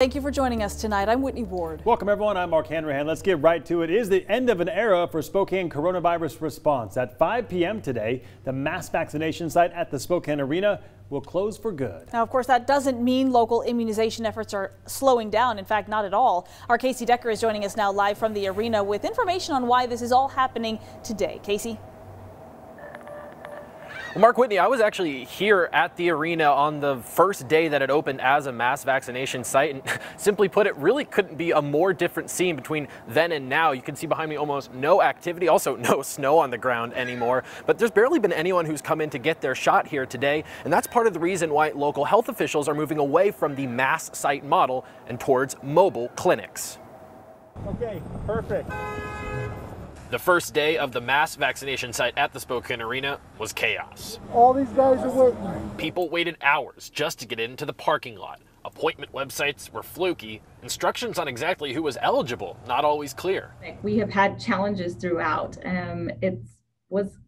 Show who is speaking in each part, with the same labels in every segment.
Speaker 1: Thank you for joining us tonight. I'm Whitney Ward.
Speaker 2: Welcome, everyone. I'm Mark Hanrahan. Let's get right to it. It is the end of an era for Spokane coronavirus response. At 5 p.m. today, the mass vaccination site at the Spokane Arena will close for good.
Speaker 1: Now, of course, that doesn't mean local immunization efforts are slowing down. In fact, not at all. Our Casey Decker is joining us now live from the arena with information on why this is all happening today. Casey?
Speaker 3: Well, Mark Whitney, I was actually here at the arena on the first day that it opened as a mass vaccination site. And simply put, it really couldn't be a more different scene between then and now. You can see behind me almost no activity, also no snow on the ground anymore. But there's barely been anyone who's come in to get their shot here today. And that's part of the reason why local health officials are moving away from the mass site model and towards mobile clinics.
Speaker 2: Okay, perfect.
Speaker 3: The first day of the mass vaccination site at the Spokane Arena was chaos.
Speaker 4: All these guys are waiting.
Speaker 3: People waited hours just to get into the parking lot. Appointment websites were fluky. Instructions on exactly who was eligible not always clear.
Speaker 5: We have had challenges throughout. Um, it was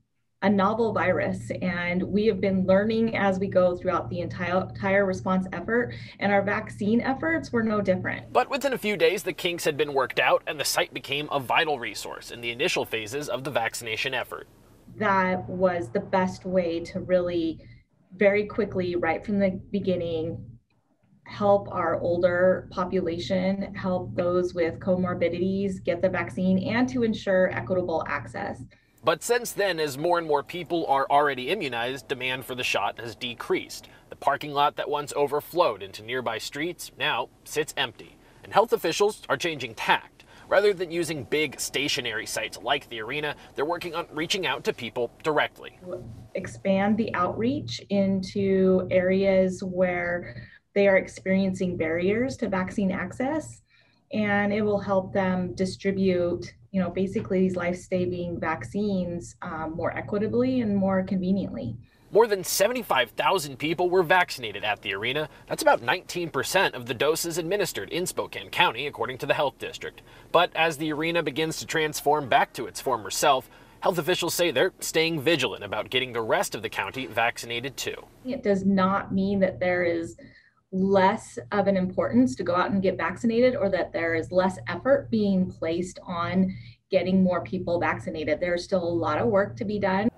Speaker 5: a novel virus and we have been learning as we go throughout the entire, entire response effort and our vaccine efforts were no different.
Speaker 3: But within a few days the kinks had been worked out and the site became a vital resource in the initial phases of the vaccination effort.
Speaker 5: That was the best way to really very quickly right from the beginning help our older population, help those with comorbidities get the vaccine and to ensure equitable access.
Speaker 3: But since then, as more and more people are already immunized, demand for the shot has decreased. The parking lot that once overflowed into nearby streets now sits empty. And health officials are changing tact. Rather than using big stationary sites like the arena, they're working on reaching out to people directly.
Speaker 5: Expand the outreach into areas where they are experiencing barriers to vaccine access, and it will help them distribute you know, basically these life-saving vaccines um, more equitably and more conveniently.
Speaker 3: More than 75,000 people were vaccinated at the arena. That's about 19% of the doses administered in Spokane County, according to the health district. But as the arena begins to transform back to its former self, health officials say they're staying vigilant about getting the rest of the county vaccinated too.
Speaker 5: It does not mean that there is less of an importance to go out and get vaccinated or that there is less effort being placed on getting more people vaccinated. There's still a lot of work to be done.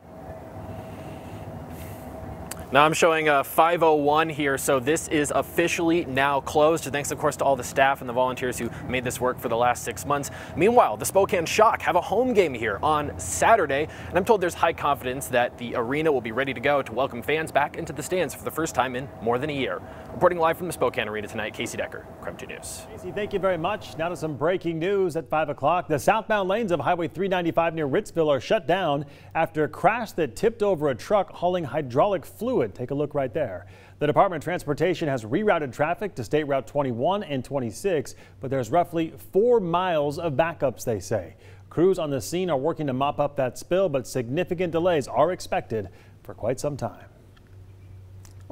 Speaker 3: Now I'm showing uh, a 501 here, so this is officially now closed. Thanks, of course, to all the staff and the volunteers who made this work for the last six months. Meanwhile, the Spokane Shock have a home game here on Saturday, and I'm told there's high confidence that the arena will be ready to go to welcome fans back into the stands for the first time in more than a year. Reporting live from the Spokane Arena tonight, Casey Decker, KREM 2 News.
Speaker 2: Casey, thank you very much. Now to some breaking news at 5 o'clock. The southbound lanes of Highway 395 near Ritzville are shut down after a crash that tipped over a truck hauling hydraulic fluid fluid. Take a look right there. The Department of Transportation has rerouted traffic to State Route 21 and 26, but there's roughly four miles of backups, they say. Crews on the scene are working to mop up that spill, but significant delays are expected for quite some time.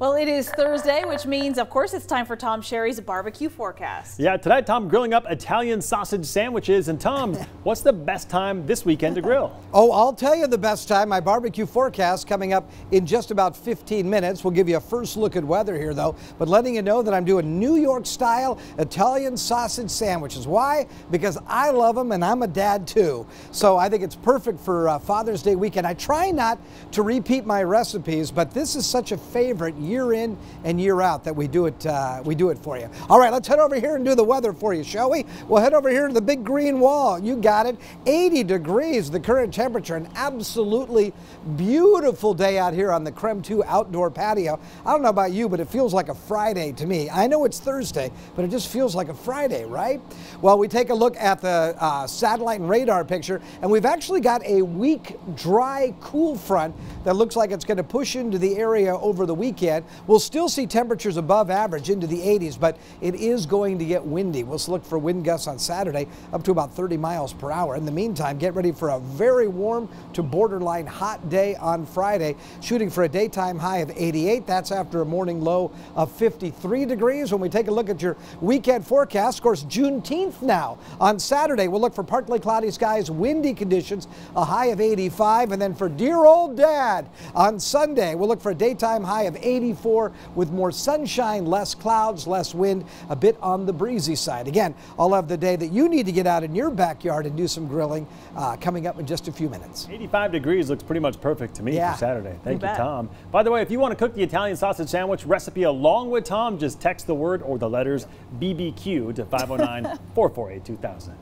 Speaker 1: Well, it is Thursday, which means, of course, it's time for Tom Sherry's barbecue forecast.
Speaker 2: Yeah, tonight, Tom grilling up Italian sausage sandwiches. And Tom, what's the best time this weekend to grill?
Speaker 6: Oh, I'll tell you the best time. My barbecue forecast coming up in just about 15 minutes. We'll give you a first look at weather here, though, but letting you know that I'm doing New York style Italian sausage sandwiches. Why? Because I love them and I'm a dad too. So I think it's perfect for uh, Father's Day weekend. I try not to repeat my recipes, but this is such a favorite year in and year out that we do it uh, we do it for you. All right, let's head over here and do the weather for you, shall we? We'll head over here to the big green wall. You got it. 80 degrees the current temperature. An absolutely beautiful day out here on the KREM 2 outdoor patio. I don't know about you, but it feels like a Friday to me. I know it's Thursday, but it just feels like a Friday, right? Well, we take a look at the uh, satellite and radar picture, and we've actually got a weak, dry, cool front that looks like it's going to push into the area over the weekend. We'll still see temperatures above average into the 80s, but it is going to get windy. We'll look for wind gusts on Saturday up to about 30 miles per hour. In the meantime, get ready for a very warm to borderline hot day on Friday, shooting for a daytime high of 88. That's after a morning low of 53 degrees. When we take a look at your weekend forecast, of course, Juneteenth now. On Saturday, we'll look for partly cloudy skies, windy conditions, a high of 85. And then for dear old dad, on Sunday, we'll look for a daytime high of 80. 84 with more sunshine, less clouds, less wind, a bit on the breezy side. Again, I'll have the day that you need to get out in your backyard and do some grilling uh, coming up in just a few minutes.
Speaker 2: 85 degrees looks pretty much perfect to me
Speaker 6: Yeah.
Speaker 2: for Saturday. Thank you,
Speaker 1: bet.
Speaker 2: Tom. By the way, if you want to cook the Italian sausage sandwich recipe along with Tom, just text the word or the letters BBQ to 509 448 2000.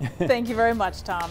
Speaker 1: Thank you very much, Tom.